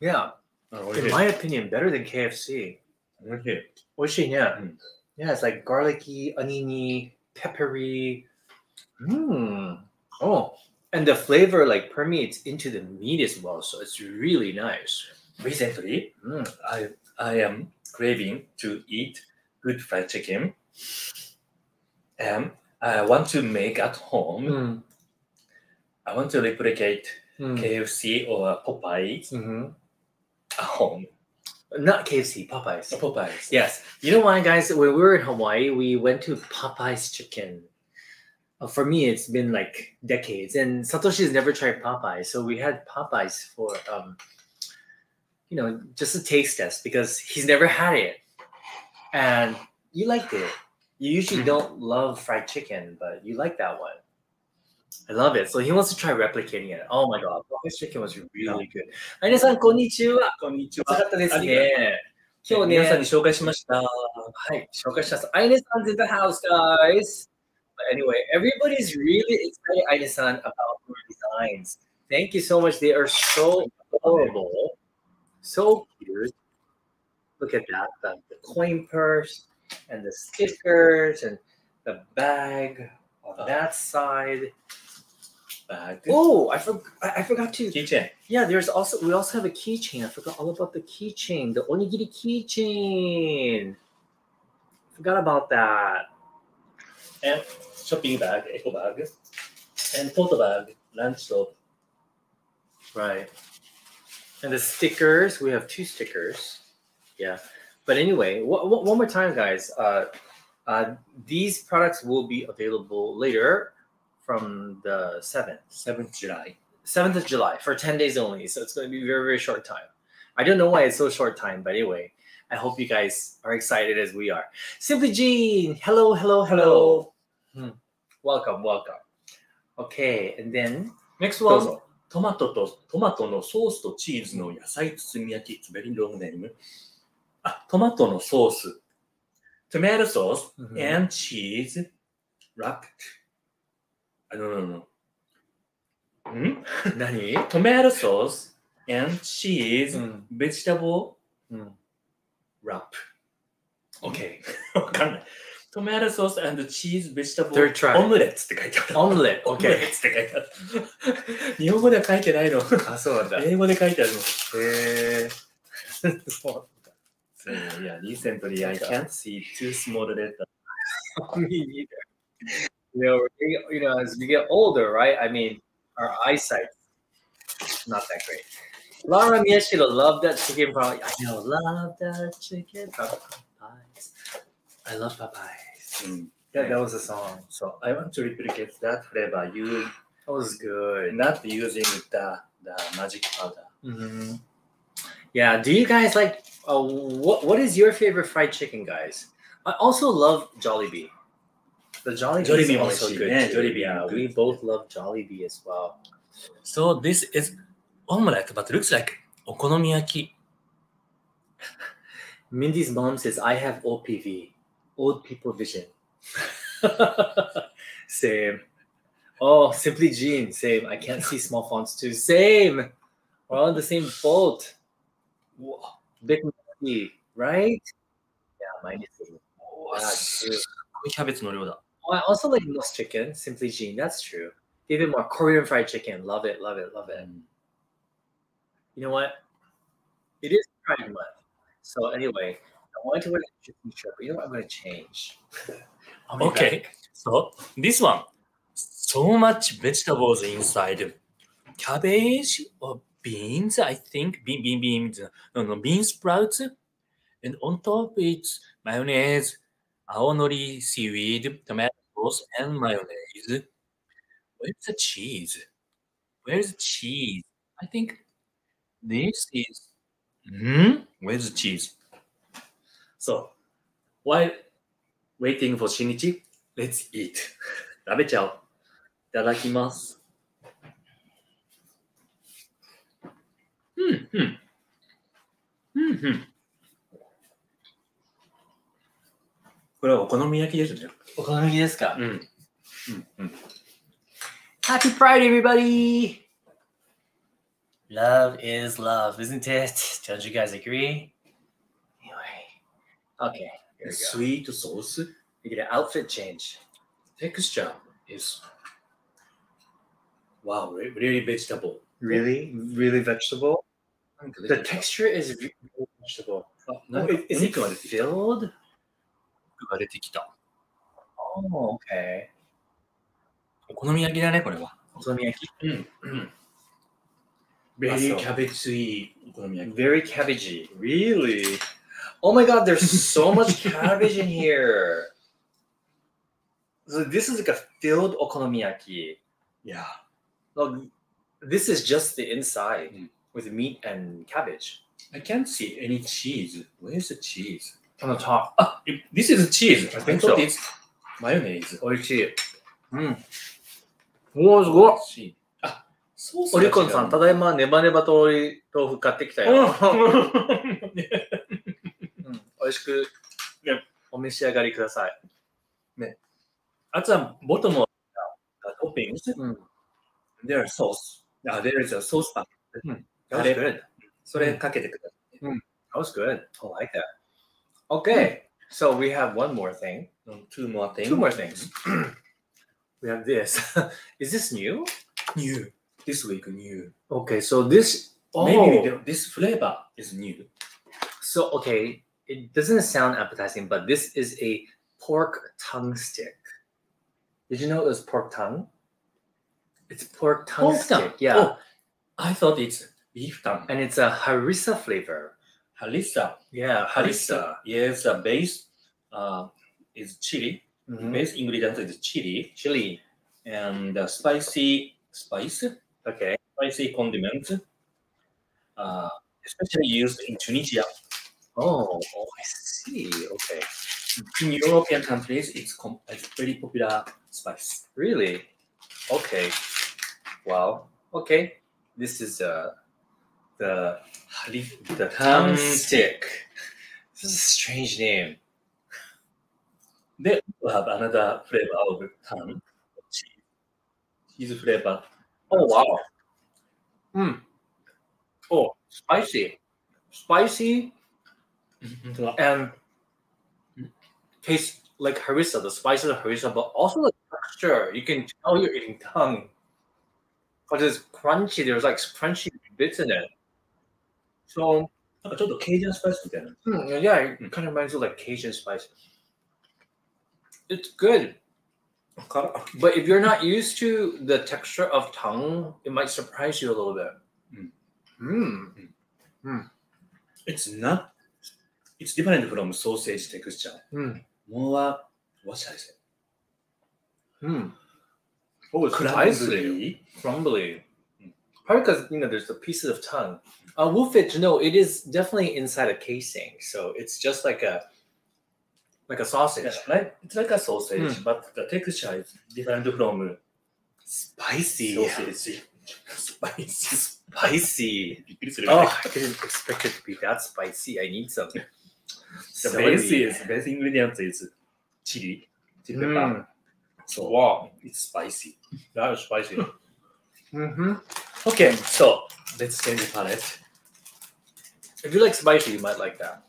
Yeah, あおいし in い。 my opinion, better than KFC. おいしい。 Yeah. Mm. Yeah, it's like garlicky, oniony, peppery. Mmm. Oh, and the flavor like permeates into the meat as well, so it's really nice. Recently, Mm. I, I am craving to eat good fried chicken. And I want to make at home. Mm. I want to replicate Mm. KFC or Popeyes Mhm. at home. Not KFC, Popeyes. Popeyes. Yes. You know why, guys? When we were in Hawaii, we went to Popeye's Chicken. Uh, for me, it's been like decades, and Satoshi's never tried Popeyes, so we had Popeyes for, um, you know, just a taste test because he's never had it, and you liked it. You usually Mhm. don't love fried chicken, but you like that one. I love it. So he wants to try replicating it. Oh my god, Popeye's Chicken was really good. アイネさん、こんにちは。こんにちよかったですありね。今日ね、皆さんに紹介しました。はい、紹介します。Aine-san's in the house, guys. But anyway, everybody's really excited, Aine-san, about your designs. Thank you so much. They are so adorable, so cute. Look at that, the, the coin purse and the stickers and the bag on Ah. that side. bag. Oh, I forgot. I forgot to keychain. Yeah, there's also we also have a keychain. I forgot all about the keychain, the onigiri keychain. Forgot about that. And shopping bag, eco bag, and tote bag, lunch soap. Right. And the stickers, we have two stickers. Yeah. But anyway, one more time, guys. Uh, uh, these products will be available later from the 7th. 7th July。 7th of July for 10 days only. So it's going to be very, very short time. I don't know why it's so short time, but anyway, I hope you guys are excited as we are. Simply Jean, hello, hello, hello. Hmm. Welcome, welcome. Okay, and then next どう one. ぞ。トマトとトマトのソースとチーズの野菜包み焼き。It's very long name. あ、トマトのソース。Tomato sauce Mhm. and cheese wrapped. No, no, no. ん何 ?Tomato sauce and cheese、うん、vegetable、うん、wrap. OK。わかんない。Tomato sauce and cheese vegetable omelette って書いてある。オムレット。オムレットって書いてある。日本語では書いてないの。あ、そうなんだ。英語で書いてあるの。へえ。そうなんだ。いや、recently I can't see too small letters. Me neither. You know, you know, as we get older, right? I mean, our eyesight not that great. Laura Miyashiro loved that chicken from. I know, love that chicken Popeyes. I love Popeyes. うん。That, was a song. So I want to replicate that flavor. You That was good. not using the the magic powder. hmm Yeah. Do you guys like? Uh, what What is your favorite fried chicken, guys? I also love Jollibee. The Jollibee, is Jollibee also oishi, good. yeah, too. Jollibee yeah, good. we both love Jollibee as well. So this is omelette, but looks like お好み焼き。 Mindy's mom says, I have OPV, old people vision. same. Oh, Simply Jean, same. I can't see small fonts too. Same. We're on the same boat. Whoa. Big Mindy, right? Yeah, mine is same. おー Yeah, す true. ごいキャベツの量だ。 Oh, I also like Mos chicken, Simply Jean. That's true. Even more Korean fried chicken. Love it, love it, love it. Mm. You know what? It is Pride Month. So anyway, I wanted to wear a chicken shirt, but you know what? I'm gonna change. Okay. back. So this one, so much vegetables inside. Cabbage or beans, I think. Bean, bean, beans. No, no, bean sprouts. And on top it's mayonnaise, aonori, seaweed, tomato sauce, and mayonnaise. Where's the cheese? Where's the cheese? I think this is. Hmm? Where's the cheese? So, while waiting for Shinichi, let's eat. 食べちゃおう。いただきます。うん、うん。うん、うん。 これはお好み焼きですね。うん、うん、うん。 Happy Pride, everybody! Love is love, isn't it? Don't you guys agree? Anyway, okay, here we go. スイートソース We get an outfit change. texture is wow, re- really vegetable. Really, really vegetable. なんか出 The てきた texture is really vegetable. あなんか Oh, is お it 肉が出てきた。 filled? 肉が出てきた。Oh, okay. お好み焼きだね、これは。Okonomiyaki. うん、うん。ベあそうリーキャベツいいお好み焼き。Very cabbagey. Really? Oh my god, there's so much cabbage in here. So this is like a filled okonomiyaki. いや、Look, this is just the inside Mm. with meat and cabbage I can't see any cheese. Where's the cheese? On the top. Ah, it- this is cheese. I think thought so. it's mayonnaise. 美味しい。うん。おー、すごい。Cheese. あ、ソースオリコンさん、ただいまネバネバと豆腐買ってきたよ。うん、美味しくねお召し上がりください。あとは、ボトムはトッピング。うん。There are sauce. あ、there is a sauce pack. That was good. それかけてください。That was good. I like that. Okay. So we have one more thing. Um, two more things. Two more things. we have this. Is this new? New. This week, new. Okay, so this. Oh, Maybe the- this flavor is new. so okay. It doesn't sound appetizing, but this is a pork tongue stick. Did you know it was pork tongue? It's pork tongue Pork stick. tongue. Yeah, Oh, I thought it's beef tongue. and it's a harissa flavor. Harissa. Yeah, Harissa. Yes, the base uh, is chili. Mhm. Base ingredient is chili Chili. and the spicy spice, Okay. spicy condiments, uh, especially used in Tunisia. Oh, oh, I see. Okay. In European countries, it's, com- it's very popular spice. Really? Okay. Well, okay. This is uh the the tongue stick. This is a strange name. They have another flavor of tongue, cheese, flavor. Oh wow. Hmm. Oh, spicy. Spicy and tastes like harissa, the spices of harissa, but also the texture. You can tell you're eating tongue. Because it's crunchy, there's like crunchy bits in it. So なんかちょっとケイジャンスパイスみたいな。 Hmm, yeah, it kind of reminds me of like Cajun spice. It's good, 辛 but if you're not used to the texture of tongue, it might surprise you a little bit. Mm. It's not. It's different from sausage texture. Mm. More, what should I say? Mm. Oh, it's Crumbly. spicy, crumbly. Probably because you know there's the pieces of tongue. Uh, woofage? no, it is definitely inside a casing, so it's just like a like a sausage. Yeah, like, it's like a sausage, mm. but the texture is different from uh, spicy sausage. spicy, spicy. oh, I didn't expect it to be that spicy. I need some. the base is base ingredient is chili, chili hmm. pepper. Mm. So wow, it's spicy. That is spicy. Mm-hmm. Okay, so let's change the palette. If you like spicy, you might like that.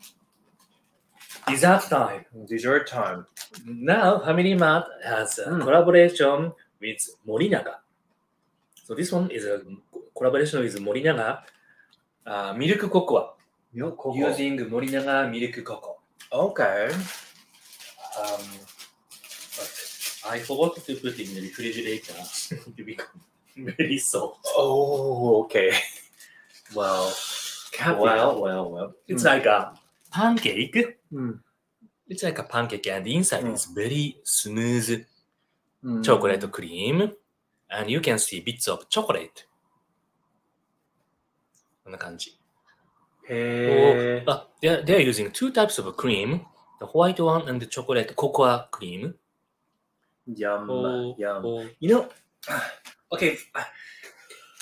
Dessert time. Dessert time. Now, Family Mart has a Mm. collaboration with Morinaga. So this one is a collaboration with Morinaga. Uh, milk cocoa Milk cocoa. using Morinaga milk cocoa. Okay. Um, I forgot to put in the refrigerator to become very soft. Oh, okay. Well, can't be Well, helped. well, well. It's Mm. like a pancake. Mm. It's like a pancake, and the inside Mm. is very smooth Mm. chocolate cream, and you can see bits of chocolate. こんな感じ。へー Uh, they're, they're using two types of cream, the white one and the chocolate cocoa cream. Yum. Oh, yum. oh. You know, okay.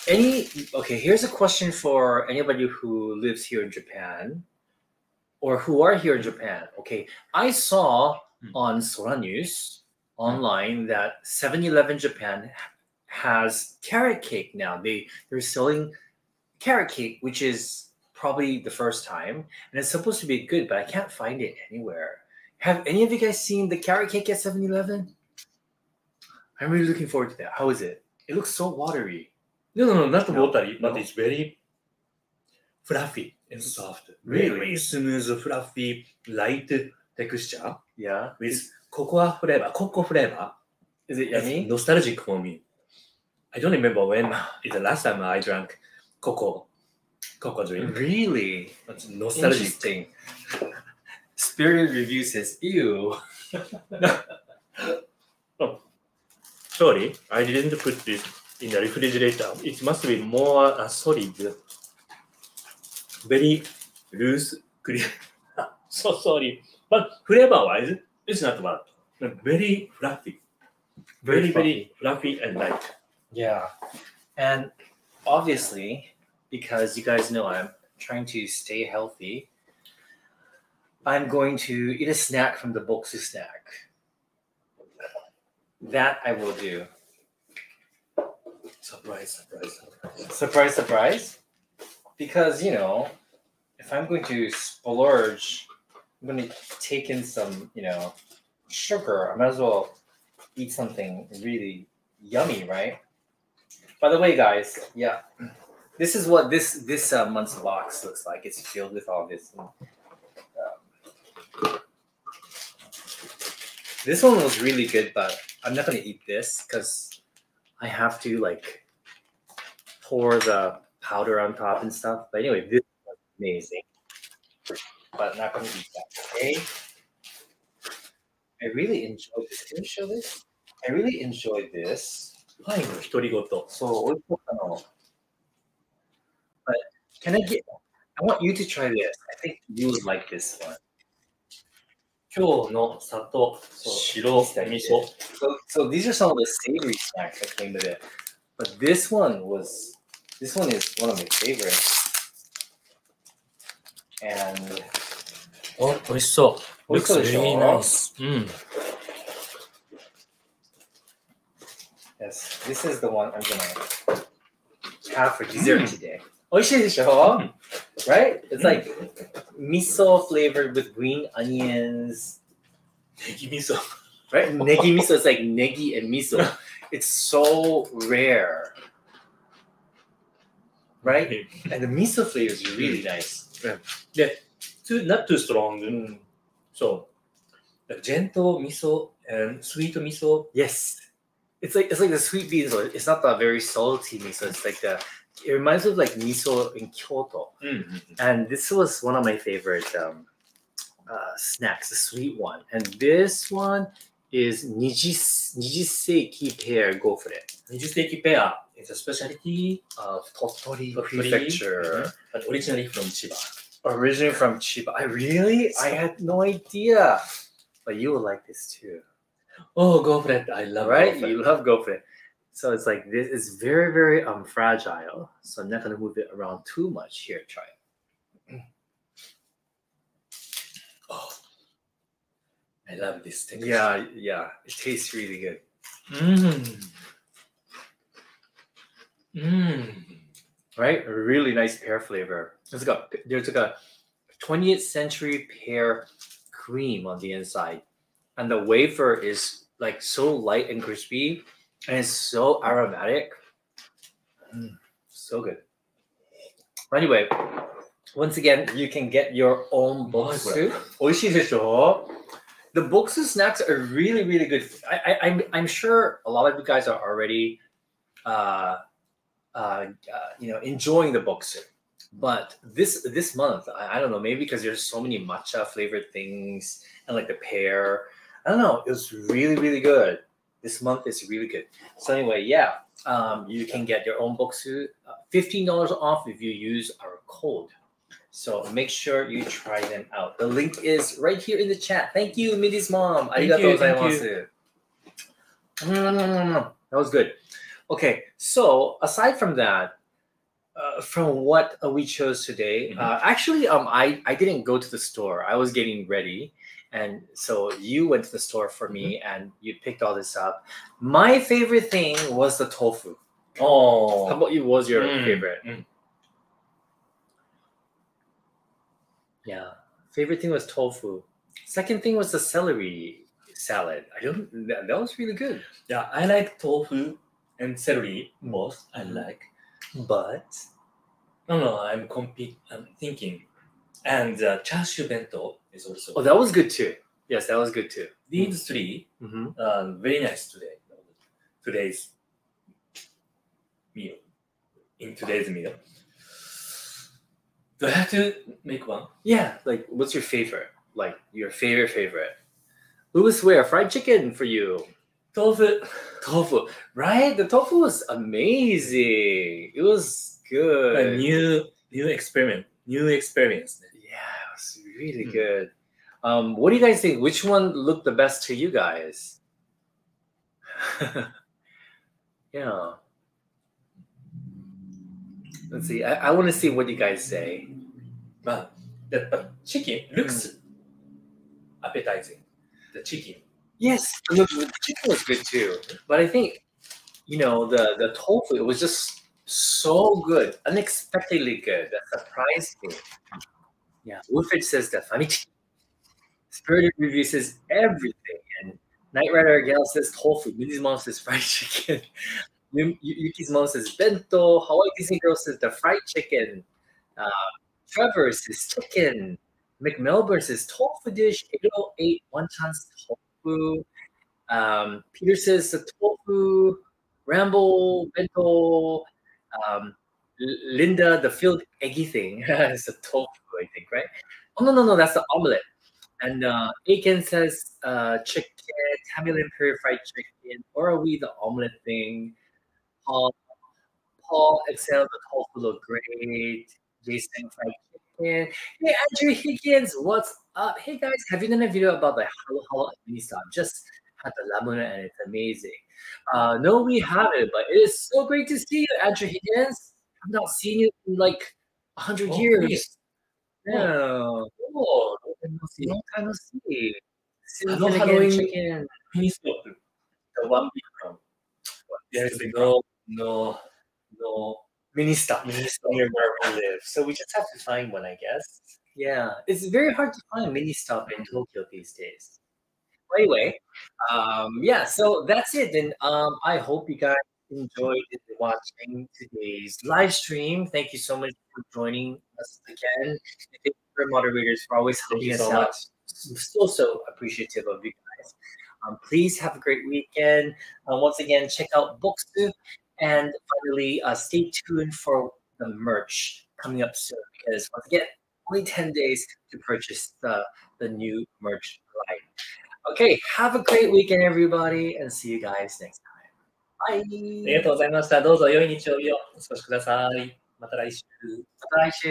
any okay? Here's a question for anybody who lives here in Japan, or who are here in Japan. Okay, I saw Hmm. on Sora News online that 7-Eleven Japan has carrot cake now. They they're selling carrot cake, which is probably the first time, and it's supposed to be good, but I can't find it anywhere. Have any of you guys seen the carrot cake at 7-Eleven? I'm really looking forward to that. How is it? It looks so watery. No, no, no, not No, watery, but no. it's very fluffy and soft. Really? Very smooth, fluffy, light texture Yeah. with cocoa flavor, cocoa flavor. Is it It's yummy? nostalgic for me. I don't remember when the last time I drank cocoa, cocoa drink. Really? It's nostalgic. Interesting. Spirited Review says, ew. oh. Sorry, I didn't put this in the refrigerator. It must be more uh, solid, very loose cream. so sorry, but flavor-wise, it's not bad. Very fluffy, very very fluffy and light. Yeah. And obviously, because you guys know I'm trying to stay healthy, I'm going to eat a snack from the Bokksu snack. That I will do. Surprise, surprise, surprise. Surprise, surprise. Because, you know, if I'm going to splurge I'm gonna take in some, you know, sugar. I might as well eat something really yummy, right? By the way, guys, yeah, this is what this this uh, month's box looks like. It's filled with all this. um, this one was really good, but I'm not gonna eat this because I have to like pour the powder on top and stuff. But anyway, this is amazing. But I'm not going to eat that today. I really enjoy this. Can you show this? I really enjoy this. So But can I get I want you to try this. I think you would like this one 今日の砂糖、白味噌。 So, so these are some of the savory snacks that came with it. But this one was, this one is one of my favorites. And お、美味しそう。美味しそうでしょ Looks really nice. うん。 yes, this is the one I'm gonna have for dessert today. 美味しいでしょ right? It's mm-hmm. like miso flavored with green onions. Negi miso. Right? Negi miso is like negi and miso. It's so rare. Right? And the miso flavor is really mm. nice. Yeah. yeah. Too, not too strong. Mm. So, a gentle miso and sweet miso. Yes. It's like it's like the sweet beans. It's not the very salty miso. It's like the it reminds me of like miso in Kyoto, mm-hmm. and this was one of my favorite um, uh, snacks, the sweet one. And this one is nijis nijiseki pear gofure. Nijiseki pear is a specialty of Tottori, prefecture, mm-hmm. but originally from Chiba. Originally from Chiba. I really, so, I had no idea. But you will like this too. Oh, gofure! I love right. Gofret. You love gofure. So it's like this is very, very um fragile. So I'm not gonna move it around too much. Here, try it. Oh, I love this texture. Yeah, yeah. It tastes really good. Mm. Mm. Right? A really nice pear flavor. There's like a there's like a 20th century pear cream on the inside. And the wafer is like so light and crispy and it's so aromatic. Mm, so good. Anyway, once again, you can get your own Bokksu. Oishii desho. The Bokksu snacks are really, really good. I, I, I'm, I'm sure a lot of you guys are already, uh, uh, uh, you know, enjoying the Bokksu. But this this month, I, I don't know, maybe because there's so many matcha flavored things and like the pear. I don't know. It was really, really good. This month is really good. So anyway, yeah, um, you can get your own Bokksu, uh, fifteen dollars off if you use our code. So make sure you try them out. The link is right here in the chat. Thank you, Mindy's mom. Thank Arigatou you, thank. Mm, That was good. Okay, so aside from that, uh, from what uh, we chose today, Mhm. uh, actually, um, I I didn't go to the store. I was getting ready, and so you went to the store for me, and you picked all this up. My favorite thing was the tofu. Oh. How about you? Was your Mm, favorite? mm. Yeah, favorite thing was tofu. Second thing was the celery salad. I don't. That, that was really good. Yeah, I like tofu and celery most. I like, but no, no, I'm compete. I'm thinking, and uh, chashu bento is also. Oh, that was good too. Yes, that was good too. These three Mm-hmm. are very nice today. Today's meal. In today's meal. Do I have to make one? Yeah, like what's your favorite? Like your favorite favorite? Louis Ware fried chicken for you. Tofu. Tofu, right? The tofu was amazing. It was good. A new new experiment. New experience. Yeah, it was really Hmm. good. Um, what do you guys think? Which one looked the best to you guys? yeah. Let's see. I, I want to see what you guys say. But the but chicken looks appetizing. The chicken. Yes, the, the chicken was good too. But I think, you know, the the tofu it was just so good, unexpectedly good. That surprised me. Yeah, Wilfred says that funny. Spirited Review says everything. And Knight Rider Gal says tofu. Minnie's mom says fried chicken. Yuki's mom says bento. Hawaii Disney Girl says the fried chicken. Uh, Trevor says chicken. McMelbourne says tofu dish. 808 one chance tofu. Um, Peter says the tofu. Ramble bento. Um, Linda, the filled eggy thing. it's a tofu, I think, right? Oh no, no, no, that's the omelet. And uh, Aiken says uh, chicken, Tamil Imperial fried chicken, or are we the omelet thing? Paul, Paul Excel, the tofu look great. Jason fried chicken. Hey, Andrew Higgins, what's up? Hey guys, have you done a video about the halal mini stop? Just had the lamuna and it's amazing. Uh, no, we haven't, but it is so great to see you, Andrew Higgins. I've not seen you in like a hundred Oh, years. Yeah. Oh, long time no see. Hello, Halloween. chicken. The one big one. There's no, no, no mini stop. Mini stop near where we live. So we just have to find one, I guess. Yeah, it's very hard to find mini stop in Tokyo these days. Anyway, um, yeah, so that's it. And um, I hope you guys enjoyed watching today's live stream. Thank you so much for joining us again. And Thank you for moderators for always helping us so out. much. So so appreciative of you guys. Um, please have a great weekend. Uh, once again, check out Bokksu, and finally, uh, stay tuned for the merch coming up soon. Because once again, only ten days to purchase the the new merch line. Okay, have a great weekend, everybody, and see you guys next time. Bye. ありがとうございました。どうぞ良い日曜日をお過ごしください。また来週。また来週。